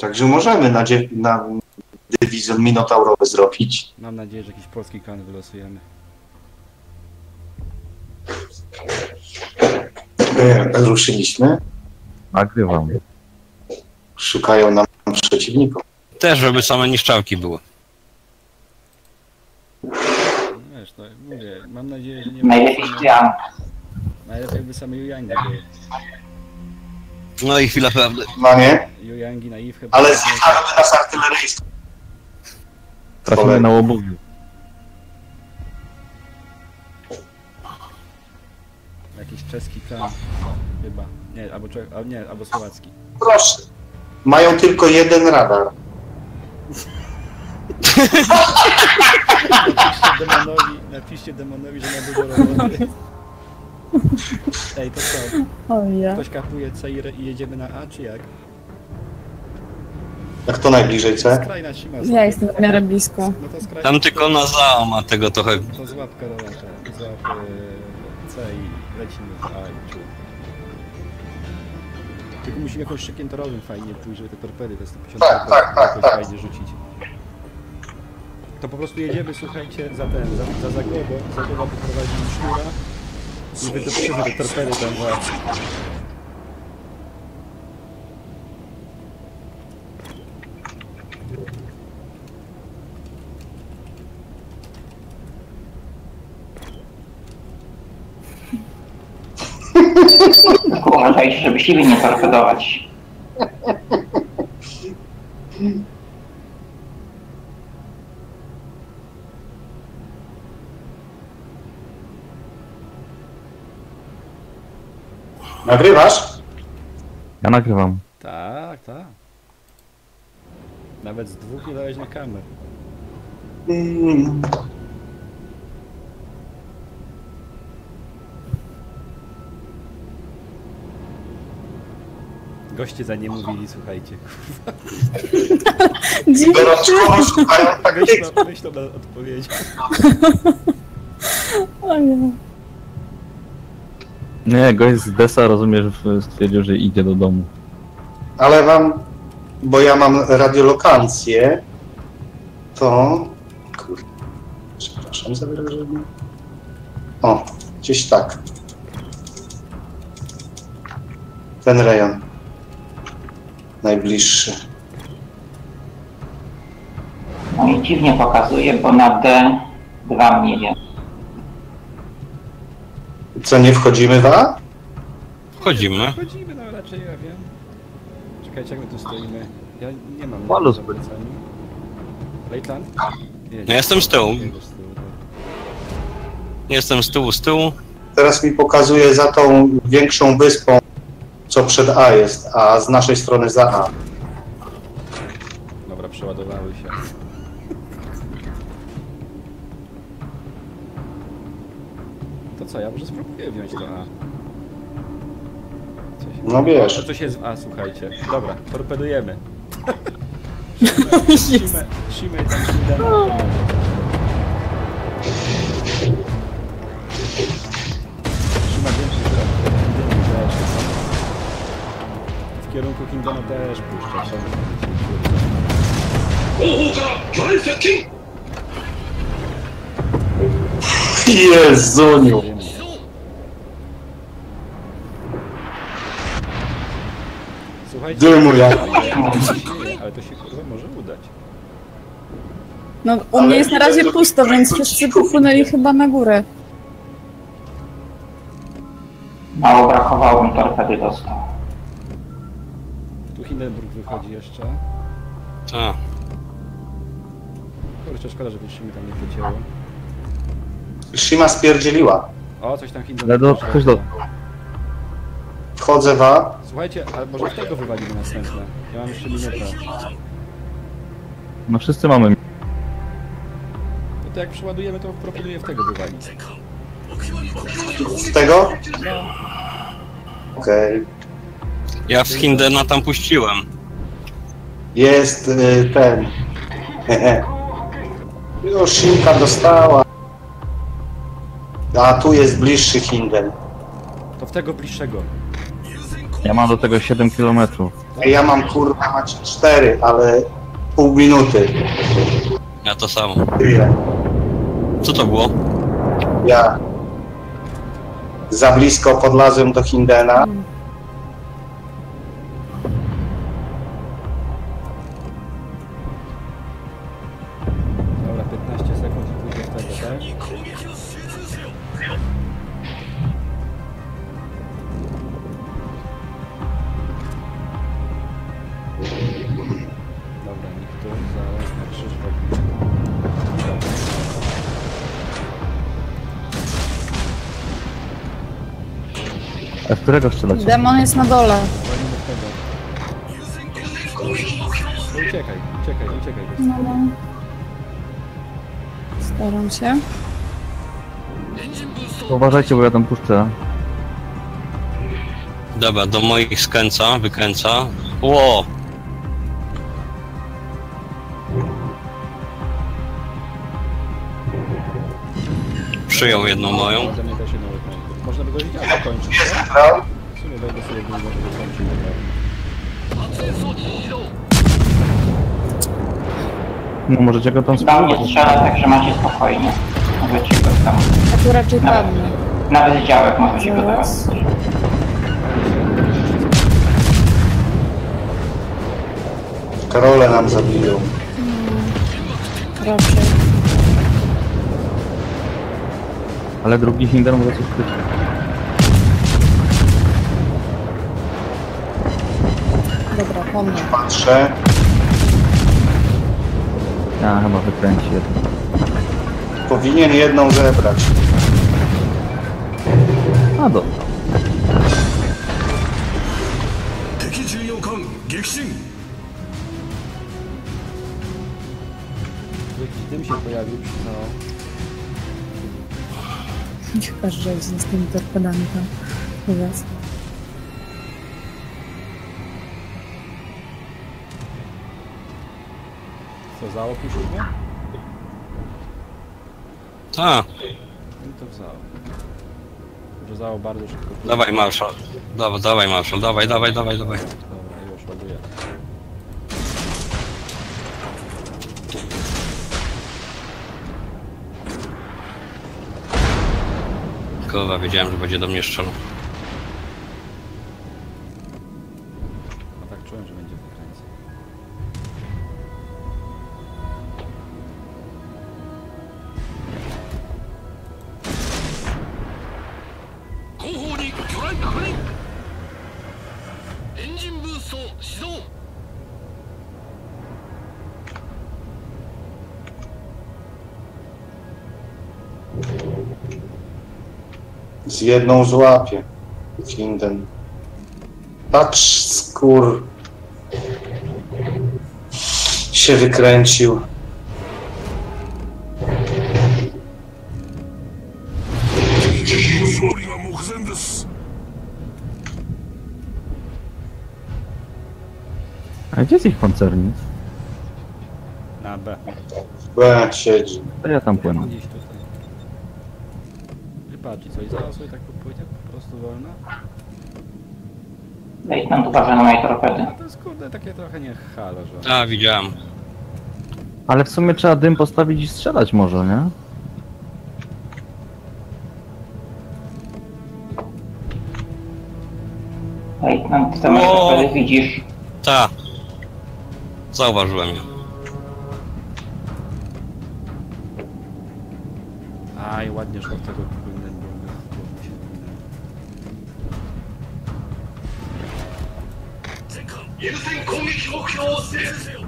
Także możemy na, na dywizjon minotaurowy zrobić. Mam nadzieję, że jakiś polski klan wylosujemy. E, Ruszyliśmy. Nagrywam. Szukają nam przeciwników. Też, żeby same niszczałki były. No wiesz, no mówię, mam nadzieję, że nie ma Najlepiej najlepiej by same Yuyangi były. No i chwila prawdy. No nie? Yuyangi na Eve chyba... Ale zjechamy nas artyleryjską. Trafimy na łobugiu. Jakiś czeski klan. Chyba. Nie, albo, a, nie, albo słowacki. Proszę. Mają tylko jeden radar. Napiszcie demonowi, napiszcie demonowi, że ma dużo roboty. Ej, to co? O ja. Ktoś kapuje C i, re- i jedziemy na A, czy jak? Jak to najbliżej C? Skrajna Shima. Ja jestem w miarę blisko. No to skrajna... Tam tylko na za ma tego trochę. To złap Karola, tak. Złap e, C i lecimy w A i czu. Tylko musimy jakąś szykiem torowym fajnie pójść, żeby te torpedy te 150 Tak, tak, tak, jakoś tak. fajnie rzucić. To po prostu jedziemy, słuchajcie, za ten, za, za Zagłobą, Zagłoba wyprowadzi sznura i wytoczymy te torpedy tam właśnie. Uważajcie, żeby siebie nie torpedować. Nagrywasz? Ja nagrywam. Tak, tak. Nawet z dwóch nie dałeś na kamerę. Mm. Goście za nie mówili, słuchajcie. Gorączkowo szukają taktyki. Myślą, myślą na odpowiedzi. O ja. Nie, gość z Desa rozumiesz, stwierdził, że idzie do domu. Ale wam, bo ja mam radiolokację, to... Kurde, przepraszam za wyrażenie. O, gdzieś tak. Ten rejon. Najbliższy. No i dziwnie pokazuje, bo na D2 mnie wie. Co, nie wchodzimy w A? Wchodzimy. Chodzimy, no raczej ja wiem. Czekajcie, jak my tu stoimy. Ja nie mam... Walus. Lejtland? Nie, Ja jestem z tyłu. Jestem z tyłu, z tyłu. Teraz mi pokazuje za tą większą wyspą, co przed A jest, a z naszej strony za A. Dobra, przeładowały się. Co, ja może spróbuję wziąć to A. Coś... No wiesz. To coś jest A, słuchajcie. Dobra, torpedujemy. Shime, Shime. Shima też. W kierunku Kingdonu też puszcza. Jezuniu! Wiemy. Słuchajcie, Dymu jak. ale to się kurwa może udać. No u mnie jest na razie pusto, więc wszyscy popłynęli chyba na górę. Mało brakowało mi torpedy dostał. Tu Hindenburg wychodzi jeszcze. Tak. Kurczę, szkoda, że Shimy tam nie wleciało. Shima spierdzieliła. O, coś tam Ale Hindenburg do, ktoś do... Wchodzę w A. Słuchajcie, ale może w tego wywalimy następne. Ja mam jeszcze minutę. No wszyscy mamy. No to jak przeładujemy, to proponuję w tego wywalić. Z tego? No, Okej. Ja w Hindena tam puściłem. Jest y, ten. Już Shinka dostała. A tu jest bliższy Hinden. to w tego bliższego. Ja mam do tego 7 km. Ja mam kurwa mać cztery, ale pół minuty. Ja to samo. Ile? Co to było? Ja za blisko podlazłem do Hindena. Dobra, 15 sekund i pójdzie w tego, tak? Którego strzelacie? Demon jest na dole. Walimy w tego. No uciekaj, uciekaj, uciekaj. No, no. Staram się. Uważajcie, bo ja tam puszczę. Dobra, do moich skręca, wykręca. Ło! Przyjął jedną moją. Ode mnie też jedną wykończył. Można by go widzieć, a dokończyć, tak? Brał? W sumie wejdę sobie wykończyć. No możecie go tam Do mnie spróbować. strzela, także macie spokojnie. Możecie go tam... A tu raczej padnie. Nawet z działek możecie go. Zaraz. Karole nam zabiją. Raczej. Ale drugi Hinder może coś kryć. Dobra, po mnie. Patrzę. A, chyba wykręci jedno. Powinien jedną zebrać. A do. Jakiś dym się pojawił, przyznało. Chyba, że jest z tymi torpedami tam u was. Co, zało puściło? Tak, No to. Że zało bardzo szybko dawaj Marshall. Dawaj, dawaj Marshall, dawaj, dawaj, dawaj, dawaj. Dobra, już ładuję. Kurwa, wiedziałem, że będzie do mnie strzelał. Z jedną złapie. Hinden. Patrz, skór. Się wykręcił. A gdzie jest ich pancernik? Na B. B siedzi. To ja tam płynę. Gdzieś tutaj. I patrz, i co, i zaraz sobie tak popłynie po prostu wolno? Lejtnant uważa na moje torpedy. A to jest kurde takie trochę nie halo, że... Tak, widziałem. Ale w sumie trzeba dym postawić i strzelać może, nie? Lejtnant, te moje O! torpedy widzisz. Tak. Zauważyłem ją. Aj, ładnie szło w tego 優先攻撃目標を制せ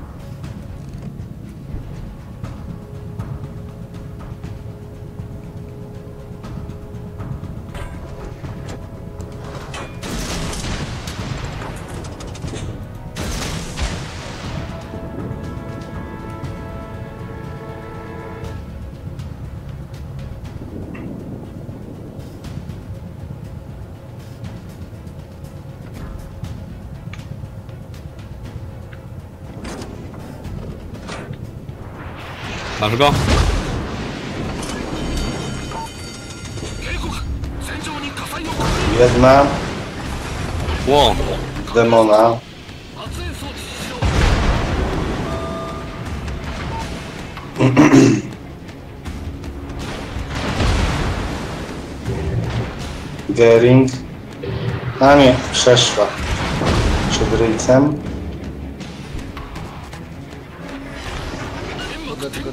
Masz go? Wezmę Ło, demona. Gering. A nie, przeszła. Przed ryjcem. No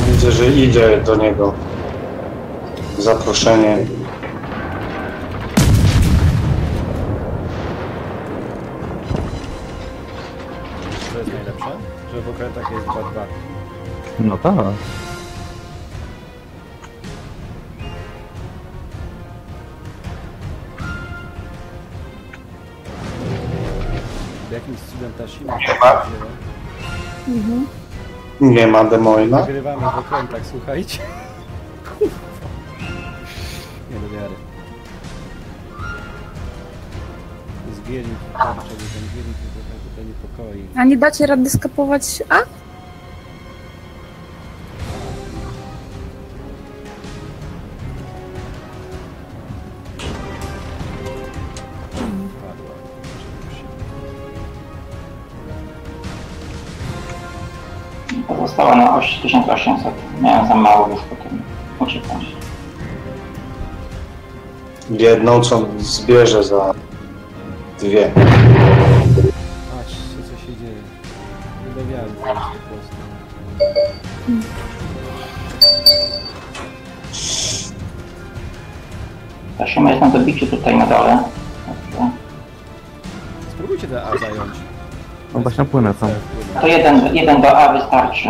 widzę, że idzie do niego zaproszenie. To jest najlepsze, że w okrętach jest 2-2. No tak. Jakimś cudem ta Shima ma. Mhm. Nie ma Demoina. Wygrywamy w okrętach, słuchajcie. Nie do wiary. Z Giering, kurczę, ten Giering mnie trochę tutaj niepokoi. A nie dacie rady skapować A? Pozostała na oś 1800. Miałem za mało, więc potem uciekać. Jedną, co zbierze za dwie. Patrzcie, co się dzieje. Jest po prostu. Ta szyma jest na dobiciu tutaj na dole. Dobrze. Spróbujcie te A zająć tam właśnie płynę tam. To jeden, jeden do A wystarczy.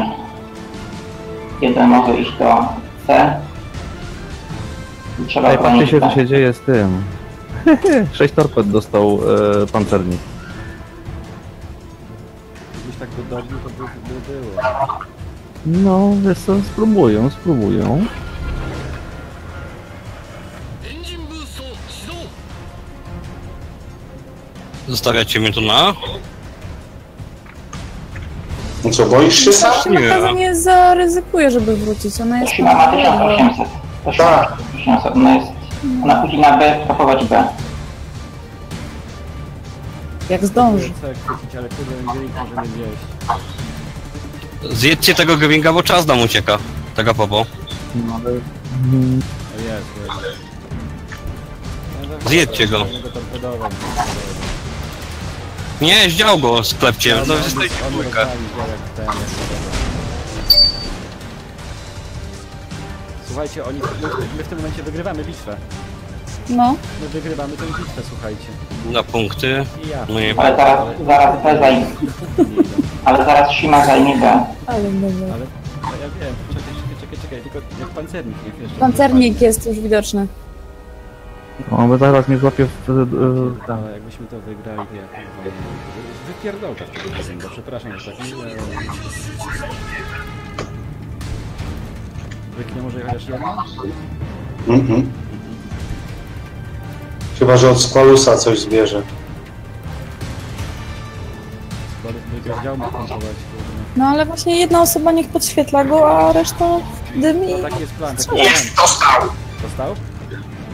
Jeden może iść do C. I trzeba Ej, patrzcie się, co się dzieje z tym. 6 torped dostał e, pancernik. Gdybyś tak go dobił, to by, by było. No, wiesz co, spróbują, spróbują. Zostawiacie mnie tu na? No co, boisz się sam? Nie. pewno nie zaryzykuje, żeby wrócić. Ona jest szyma ma na 1800. Ta szyma Tak. ma 1800. Ona jest... Ona pójdzie na B, trafować B. Jak zdąży. Ale kurde, nie. Zjedźcie tego Geringa, bo czas nam ucieka. Tego popo. No, ale... Mm, jest, jest. No, Zjedźcie go. Nie, zdział go, sklepcie. On- To jest jak ten. Słuchajcie, oni, my, my w tym momencie wygrywamy bitwę. No. My wygrywamy tę bitwę, słuchajcie. Na punkty. I ja. No nie. Ale zaraz, zaraz B zajmie. Ale zaraz Shima zajmie B. Ale dobra. Ale no ja wiem, czekaj, czekaj, czekaj, czekaj, tylko jak pancernik. Pancernik jest już widoczny. On by zaraz mnie złapie w... E, Ale jakbyśmy to wygrali, to ja kurwa nie Wypierdolka w tego Gazinga, przepraszam, że tak Wyknie może chociaż jedno? Mhm. Chyba, że od Squalusa coś zbierze. Bo by chciał mu kontrolować. No ale właśnie jedna osoba niech podświetla go, a reszta dymi. No taki jest plan, taki jest Jest, plan. dostał! Dostał?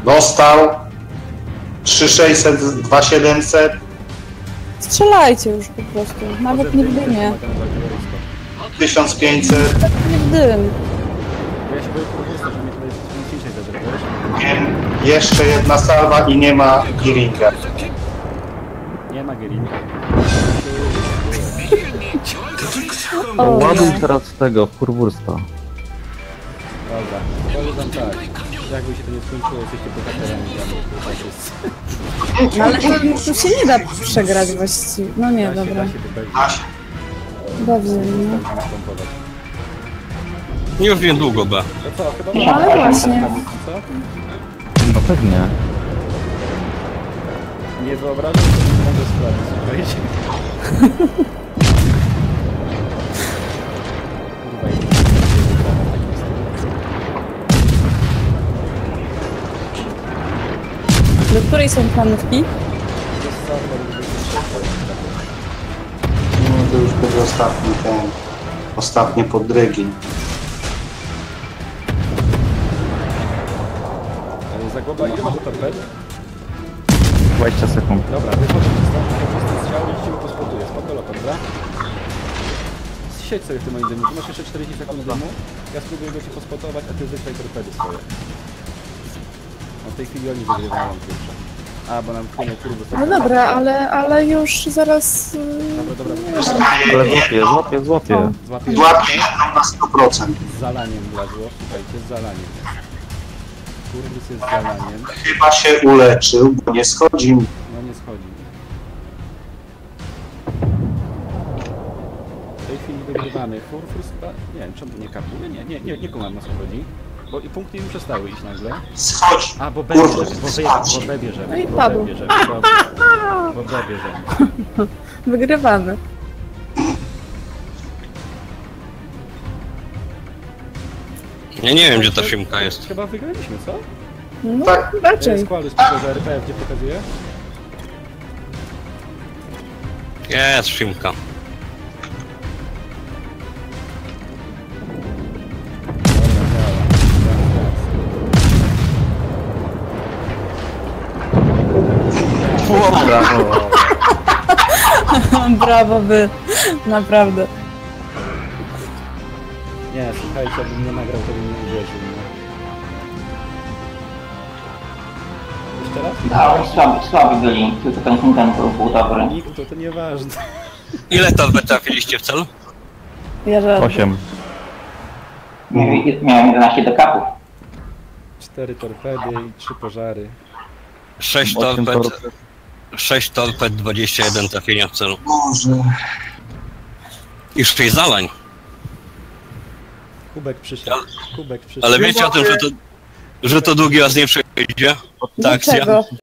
Dostał. 3600, 2700. Strzelajcie już po prostu. Nawet nie w dymie. Ma ten artyleryjsko. 1500. Nie w dym. Ja się boję kurwa, że mnie tutaj zeżre, wiesz? Wiem, Jeszcze jedna salwa i nie ma Giringa. Nie ma Gerin. O, Ładuj teraz tego, w kurwurstwa. Dobra, powiem tak. Jakby się to nie skończyło, jesteście bohaterami. Tak no ale to, tu się nie da przegrać właściwie. No nie, Da się, dobra. da się to pewnie. Dobrze, no. Następować. Już niedługo B. To co, chyba No ale właśnie. Co? No pewnie. Nie wyobrażam sobie, mogę sprawdzić, słuchajcie. której są planówki? No to już będzie ostatni ten. Ostatnie podrygi. Ale Zagłoba, ile masz torped? 20 sekund. Dobra, wychodzę przez ten, przez ten strzał i ci go spotuję. Spoko loto, dobra? Siedź sobie w tym moim dymu. Ty masz jeszcze 40 sekund dymu. Ja spróbuję go cię pospotować, a ty wyślij torpedy swoje. No w tej chwili oni wygrywają, kurczę. A, bo nam płynie kurwa. No dobra, ale, ale już zaraz... y, Dobra, dobra. Ale złapie, złapie, złapie. O. Złapię Łapie jedną na 100%. z zalaniem wlazło. Słuchajcie, z zalaniem jest. Kurdys jest z zalaniem. Chyba się uleczył, bo nie schodzi. No nie schodzi. W tej chwili wygrywamy. Furfurs chyba... Nie wiem, czemu nie kapuje? Nie, nie, nie, nie kumam na co chodzi. Bo i punkty im przestały iść nagle. Schodzi. A, bo B bierzemy, bo B, bo B bierzemy. No i bo padł. B bierzemy, dobrze. Bo B bierzemy. Wygrywamy. Ja nie wiem, gdzie ta szymka jest. Chyba wygraliśmy, co? No Tak. raczej. Składy z tego RPF, gdzie pokazuje? Jest szymka. Brawo. Brawo wy. Naprawdę. Nie, słuchajcie, jakbym nie nagrał, to bym nie uwierzył. No. Jeszcze raz? No, słabi, słabi byli, tylko ten kontentur był dobry. Nikt, to, to nieważne. Ile to wy trafiliście w cel? Ja. 8. Mia- Miałem 11 dekapów. Cztery torpedy i trzy pożary. 6 8 torped, torped. 6 torped, 21 trafienia w celu. Boże. I 6 zalań. Kubek przyszedł. Kubek przyszedł. Ale wiecie o tym, że to, że to drugi raz nie przejdzie? Ta akcja. Dlaczego?